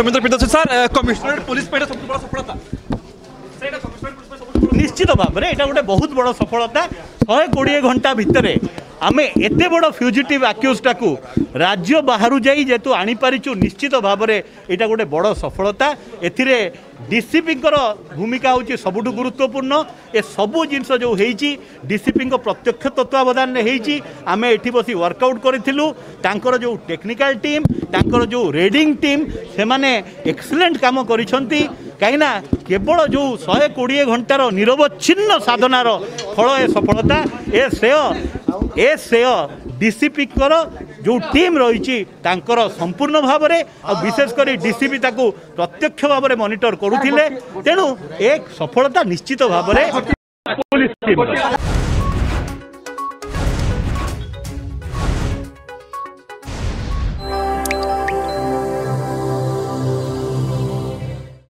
धर्मेंद्र प्रदर्शन sir commissionerate police सबसे बड़ा सफलता निश्चित भाव में बहुत बड़ा सफलता শহে କୋଡ଼ିଏ ঘণ্টা ভিতরে আমি এত বড় ଫ୍ୟୁଜିଟିଭ୍ আক্যুজটা রাজ্য ବାହାରୁ যাই যেহেতু আনিপারিছু নিশ্চিত ভাবে এটা গোটে বড় সফলতা ଏଥିରେ ডিসিপি ভূমিকা হচ্ছে সবুঠু গুরুত্বপূর্ণ এ সবু জিনিস যে হয়েছি ডিসিপি প্রত্যক্ষ তত্ত্বাবধানে হয়েছি আমি এটি বসি ওয়ার্কআউট করেছিল তাঁর যে টেকনিকাল টিম তাঁর যে রেডিং টিম সে এক্সেলেন্ট কাম করেছেন কিনা কেবল যে শহে কোড়িয়ে ঘণ্টার নিরবচ্ছিন্ন সাধনার ফল এ সফলতা ନା ଏ ଶ୍ରେୟ ଏ ଶ୍ରେୟ ଡିସିପିଙ୍କର ଯେଉଁ ଟିମ୍ ରହିଛି ତାଙ୍କର ସମ୍ପୂର୍ଣ୍ଣ ଭାବରେ ଆଉ ବିଶେଷ କରି ଡିସିପି ତାକୁ ପ୍ରତ୍ୟକ୍ଷ ଭାବରେ ମନିଟର କରୁଥିଲେ ତେଣୁ ଏ ସଫଳତା ନିଶ୍ଚିତ ଭାବରେ ପୋଲିସ